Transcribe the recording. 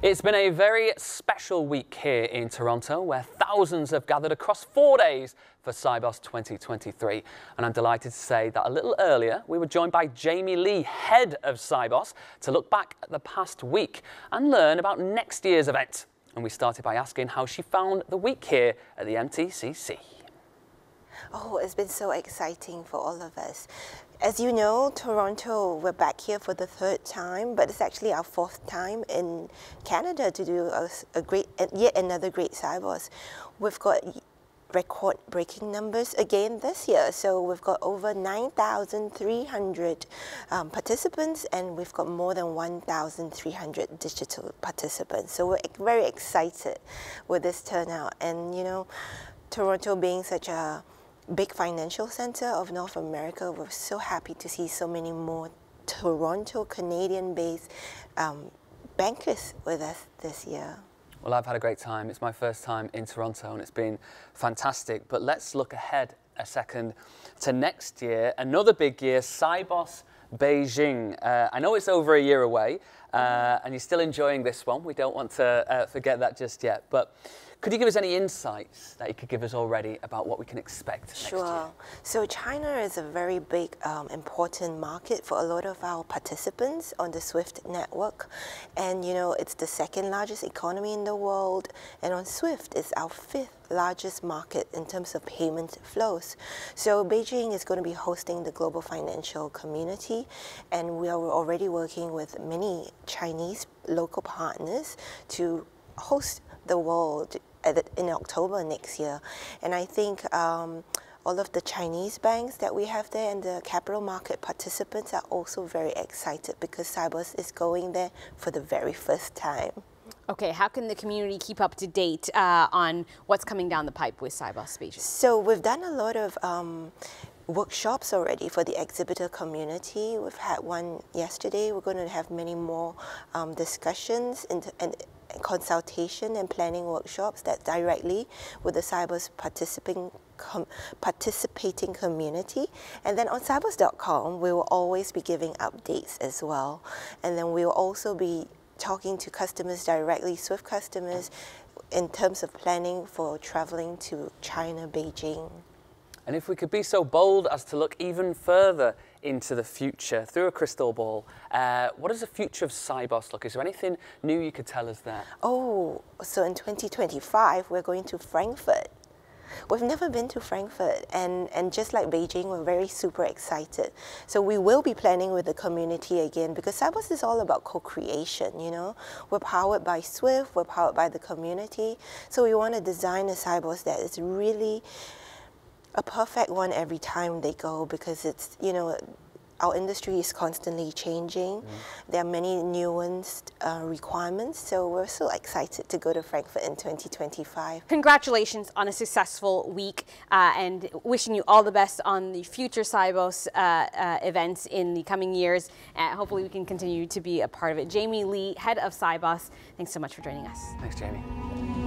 It's been a very special week here in Toronto where thousands have gathered across four days for Sibos 2023. And I'm delighted to say that a little earlier we were joined by Jaime Lee, head of Sibos, to look back at the past week and learn about next year's event. And we started by asking how she found the week here at the MTCC. Oh, it's been so exciting for all of us. As you know, Toronto, we're back here for the third time, but it's actually our fourth time in Canada to do a, a great, yet another great Sibos. We've got record-breaking numbers again this year. So we've got over 9,300 um, participants and we've got more than 1,300 digital participants. So we're very excited with this turnout. And you know, Toronto being such a big financial center of North America, we're so happy to see so many more Toronto Canadian-based um, bankers with us this year. Well, I've had a great time. It's my first time in Toronto and it's been fantastic. But let's look ahead a second to next year, another big year, Sibos Beijing. Uh, I know it's over a year away uh, and you're still enjoying this one. We don't want to uh, forget that just yet. But could you give us any insights that you could give us already about what we can expect Sure. So China is a very big, um, important market for a lot of our participants on the SWIFT network. And, you know, it's the second largest economy in the world. And on SWIFT, it's our fifth largest market in terms of payment flows. So Beijing is going to be hosting the global financial community. And we are already working with many Chinese local partners to host the world in October next year. And I think um, all of the Chinese banks that we have there and the capital market participants are also very excited because Sibos is going there for the very first time. Okay, how can the community keep up to date uh, on what's coming down the pipe with Sibos Beijing? So we've done a lot of um, workshops already for the exhibitor community. We've had one yesterday. We're going to have many more um, discussions and consultation and planning workshops that directly with the Sibos participating com participating community. And then on sibos.com, we will always be giving updates as well. And then we will also be talking to customers directly, Swift customers, in terms of planning for traveling to China, Beijing. And if we could be so bold as to look even further into the future through a crystal ball, uh, what does the future of Sibos look? Is there anything new you could tell us there? Oh, so in 2025, we're going to Frankfurt. We've never been to Frankfurt, and, and just like Beijing, we're very super excited. So we will be planning with the community again because Sibos is all about co-creation, you know? We're powered by Swift, we're powered by the community. So we want to design a Sibos that is really a perfect one every time they go because it's, you know, our industry is constantly changing. Mm. There are many nuanced uh, requirements, so we're so excited to go to Frankfurt in 2025. Congratulations on a successful week uh, and wishing you all the best on the future Sibos uh, uh events in the coming years. hopefully we can continue to be a part of it. Jaime Lee, head of Sibos, thanks so much for joining us. Thanks, Jaime.